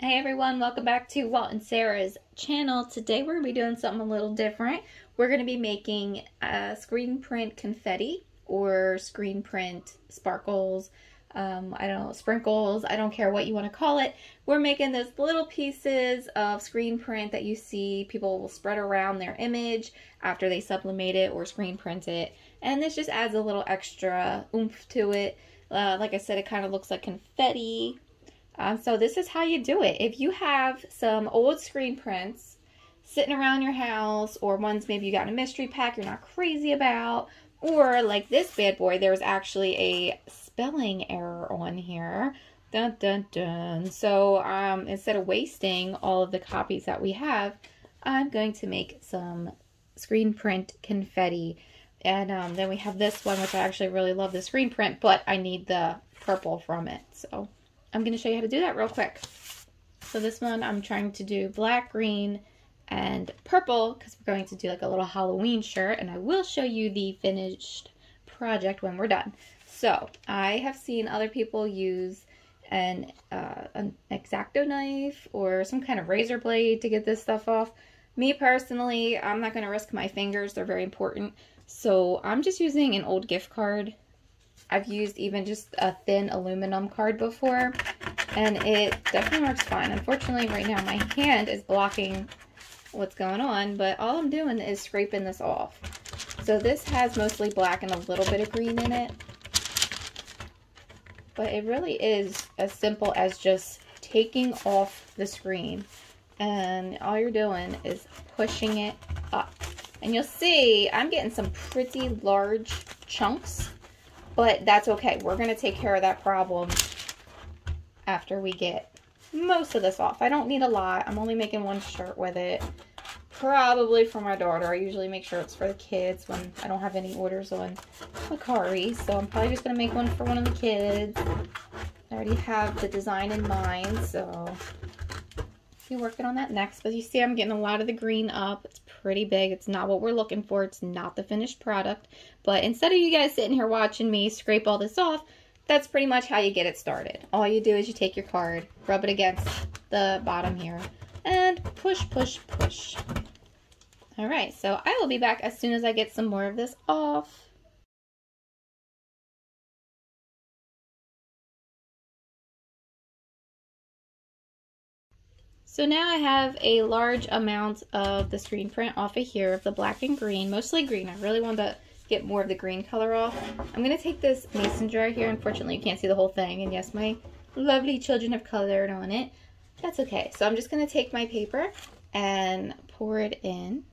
Hey everyone, welcome back to Walt and Sarah's channel. Today we're going to be doing something a little different. We're going to be making a screen print confetti or screen print sparkles, um, I don't know, sprinkles, I don't care what you want to call it. We're making those little pieces of screen print that you see people will spread around their image after they sublimate it or screen print it. And this just adds a little extra oomph to it. Uh, like I said, it kind of looks like confetti um, so this is how you do it. If you have some old screen prints sitting around your house or ones maybe you got in a mystery pack you're not crazy about or like this bad boy, there's actually a spelling error on here. Dun, dun, dun. So um, instead of wasting all of the copies that we have, I'm going to make some screen print confetti. And um, then we have this one, which I actually really love the screen print, but I need the purple from it. So I'm going to show you how to do that real quick. So this one I'm trying to do black, green, and purple because we're going to do like a little Halloween shirt and I will show you the finished project when we're done. So I have seen other people use an, uh, an X-Acto knife or some kind of razor blade to get this stuff off. Me personally, I'm not going to risk my fingers. They're very important. So I'm just using an old gift card I've used even just a thin aluminum card before, and it definitely works fine. Unfortunately, right now my hand is blocking what's going on, but all I'm doing is scraping this off. So this has mostly black and a little bit of green in it. But it really is as simple as just taking off the screen. And all you're doing is pushing it up. And you'll see I'm getting some pretty large chunks but that's okay. We're going to take care of that problem after we get most of this off. I don't need a lot. I'm only making one shirt with it. Probably for my daughter. I usually make shirts for the kids when I don't have any orders on Mercari. So I'm probably just going to make one for one of the kids. I already have the design in mind, so be working on that next. But you see I'm getting a lot of the green up. It's pretty big. It's not what we're looking for. It's not the finished product. But instead of you guys sitting here watching me scrape all this off, that's pretty much how you get it started. All you do is you take your card, rub it against the bottom here, and push, push, push. All right, so I will be back as soon as I get some more of this off. So now I have a large amount of the screen print off of here of the black and green, mostly green. I really want to get more of the green color off. I'm going to take this mason jar here. Unfortunately, you can't see the whole thing. And yes, my lovely children have colored on it. That's okay. So I'm just going to take my paper and pour it in.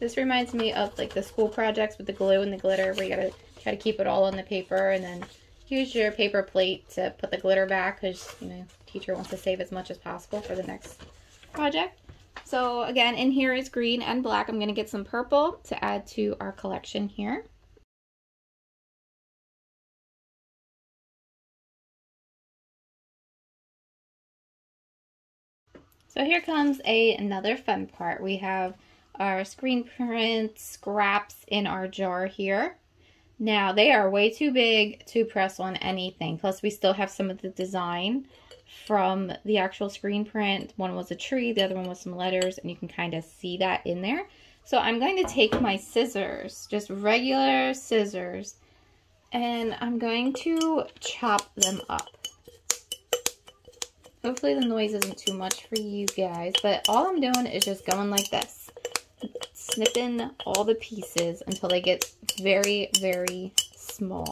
This reminds me of like the school projects with the glue and the glitter where you gotta try to keep it all on the paper and then use your paper plate to put the glitter back because, you know, teacher wants to save as much as possible for the next project. So again, in here is green and black. I'm going to get some purple to add to our collection here. So here comes a, another fun part. We have our screen print scraps in our jar here. Now, they are way too big to press on anything. Plus, we still have some of the design from the actual screen print. One was a tree, the other one was some letters, and you can kind of see that in there. So I'm going to take my scissors, just regular scissors, and I'm going to chop them up. Hopefully the noise isn't too much for you guys, but all I'm doing is just going like this. Snipping all the pieces until they get very, very small.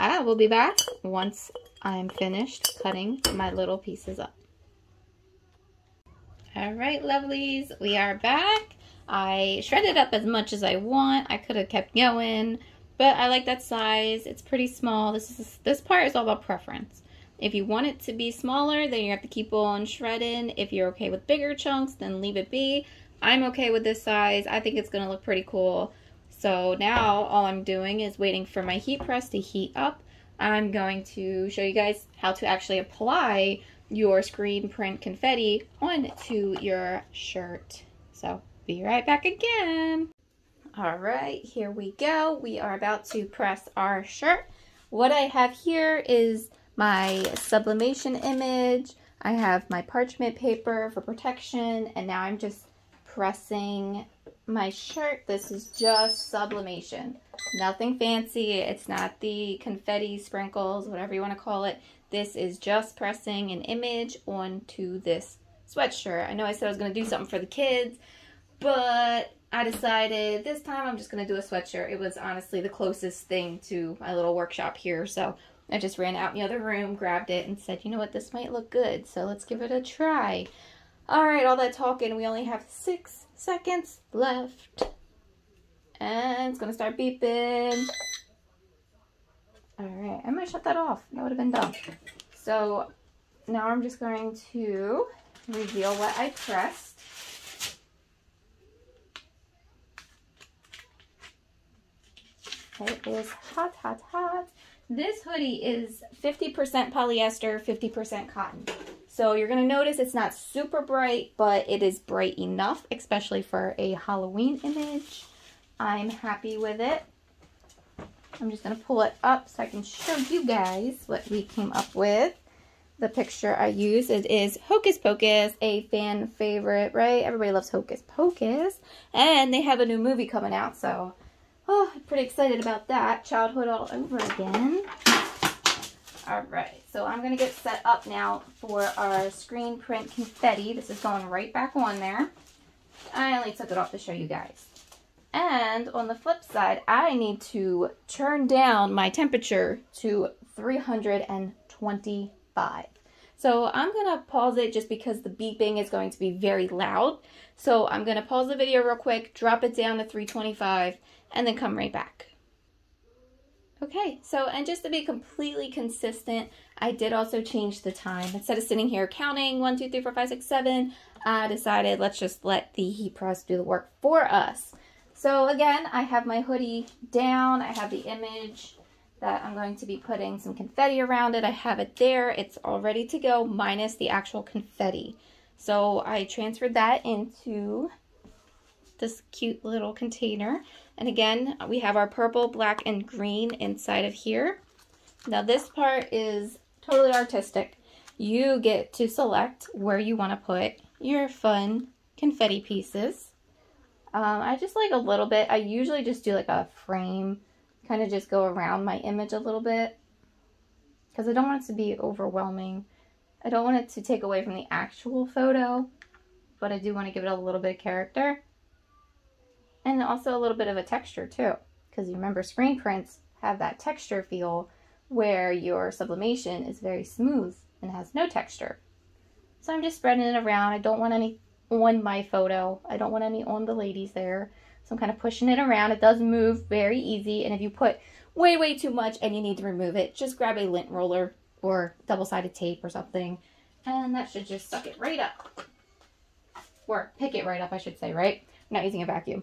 I will be back once I'm finished cutting my little pieces up. All right, lovelies, we are back. I shredded up as much as I want. I could have kept going, but I like that size. It's pretty small. This is this part is all about preference. If you want it to be smaller, then you have to keep on shredding. If you're okay with bigger chunks, then leave it be. I'm okay with this size. I think it's going to look pretty cool. So now all I'm doing is waiting for my heat press to heat up. I'm going to show you guys how to actually apply your screen print confetti onto your shirt. So be right back again. All right, here we go. We are about to press our shirt. What I have here is my sublimation image. I have my parchment paper for protection. And now I'm just pressing my shirt. This is just sublimation. Nothing fancy. It's not the confetti sprinkles, whatever you want to call it. This is just pressing an image onto this sweatshirt. I know I said I was going to do something for the kids, but I decided this time I'm just going to do a sweatshirt. It was honestly the closest thing to my little workshop here, so I just ran out in the other room, grabbed it, and said, you know what, this might look good, so let's give it a try. All right, all that talking, we only have six seconds left. And it's going to start beeping. All right, I might shut that off. That would have been dumb. So now I'm just going to reveal what I pressed. It is hot, hot, hot. This hoodie is 50% polyester, 50% cotton. So you're going to notice it's not super bright, but it is bright enough, especially for a Halloween image. I'm happy with it. I'm just going to pull it up so I can show you guys what we came up with. The picture I use it is Hocus Pocus, a fan favorite, right? Everybody loves Hocus Pocus. And they have a new movie coming out, so oh, I'm pretty excited about that. Childhood all over again. All right, so I'm to get set up now for our screen print confetti. This is going right back on there. I only took it off to show you guys. And on the flip side, I need to turn down my temperature to 325. So I'm going to pause it just because the beeping is going to be very loud. So I'm going to pause the video real quick, drop it down to 325, and then come right back. Okay, so and just to be completely consistent, I did also change the time. Instead of sitting here counting one, two, three, four, five, six, seven, I decided let's just let the heat press do the work for us. So again, I have my hoodie down. I have the image that I'm going to be putting some confetti around it. I have it there. It's all ready to go minus the actual confetti. So I transferred that into this cute little container. And again, we have our purple, black, and green inside of here. Now this part is totally artistic. You get to select where you want to put your fun confetti pieces. Um, I just like a little bit. I usually just do like a frame, kind of just go around my image a little bit because I don't want it to be overwhelming. I don't want it to take away from the actual photo, but I do want to give it a little bit of character. And also a little bit of a texture too, because you remember screen prints have that texture feel where your sublimation is very smooth and has no texture. So I'm just spreading it around. I don't want any on my photo. I don't want any on the ladies there. So I'm kind of pushing it around. It does move very easy. And if you put way, way too much and you need to remove it, just grab a lint roller or double-sided tape or something. And that should just suck it right up. Or pick it right up, I should say, right? I'm not using a vacuum.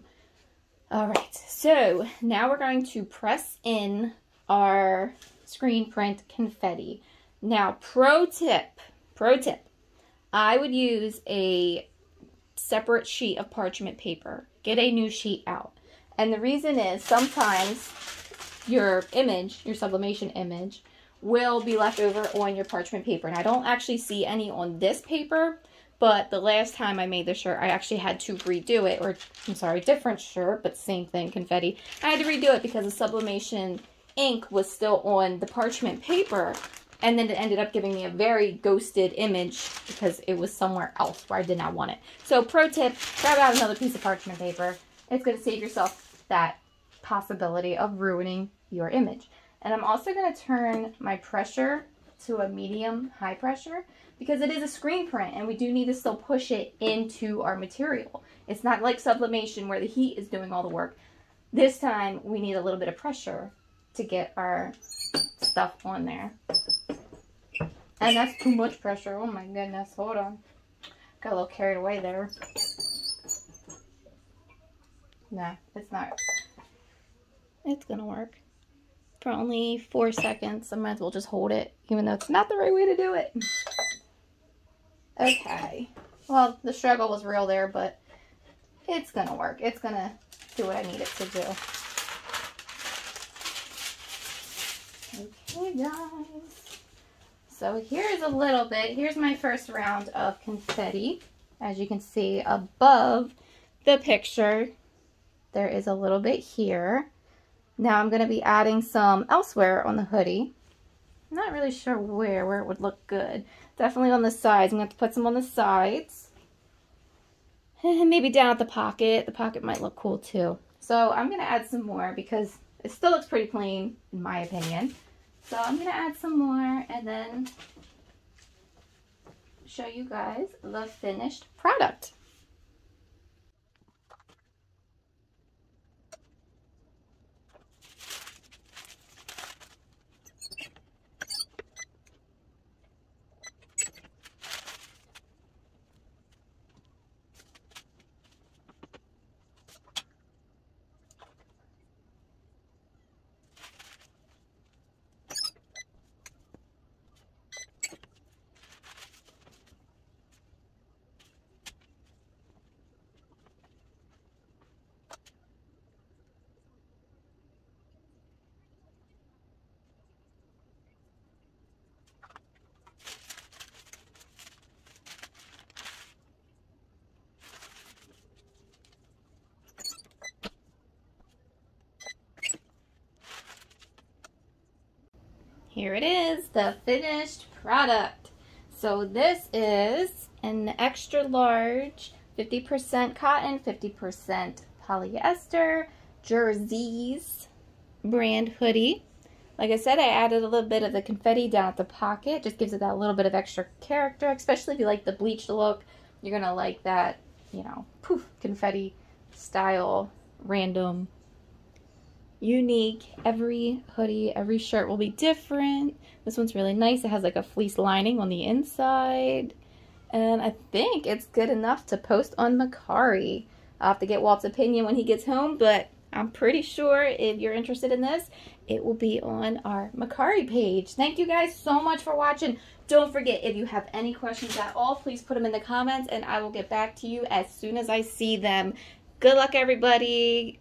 All right, so now we're going to press in our screen print confetti. Now, pro tip, pro tip, I would use a separate sheet of parchment paper. Get a new sheet out. And the reason is sometimes your image, your sublimation image, will be left over on your parchment paper. And I don't actually see any on this paper, but the last time I made the shirt, I actually had to redo it, or I'm sorry, different shirt, but same thing, confetti. I had to redo it because the sublimation ink was still on the parchment paper and then it ended up giving me a very ghosted image because it was somewhere else where I did not want it. So pro tip, grab out another piece of parchment paper. It's going to save yourself that possibility of ruining your image. And I'm also going to turn my pressure to a medium high pressure because it is a screen print and we do need to still push it into our material. It's not like sublimation where the heat is doing all the work. This time we need a little bit of pressure to get our stuff on there. And that's too much pressure. Oh my goodness. Hold on. Got a little carried away there. Nah, it's not. It's gonna work. For only four seconds, I might as well just hold it, even though it's not the right way to do it. Okay. Well, the struggle was real there, but it's gonna work. It's gonna do what I need it to do. Okay, guys. So here's a little bit. Here's my first round of confetti. As you can see above the picture, there is a little bit here. Now I'm going to be adding some elsewhere on the hoodie. I'm not really sure where, where it would look good. Definitely on the sides. I'm going to to put some on the sides. And maybe down at the pocket. The pocket might look cool too. So I'm going to add some more because it still looks pretty plain in my opinion. So I'm going to add some more and then show you guys the finished product. Here it is, the finished product. So this is an extra large 50% cotton, 50% polyester, Jerzees brand hoodie. Like I said, I added a little bit of the confetti down at the pocket. Just gives it that little bit of extra character, especially if you like the bleached look. You're going to like that, you know, poof, confetti style, random unique. Every hoodie, every shirt will be different. This one's really nice. It has like a fleece lining on the inside. And I think it's good enough to post on Mercari. I'll have to get Walt's opinion when he gets home, but I'm pretty sure if you're interested in this, it will be on our Mercari page. Thank you guys so much for watching. Don't forget, if you have any questions at all, please put them in the comments and I will get back to you as soon as I see them. Good luck, everybody.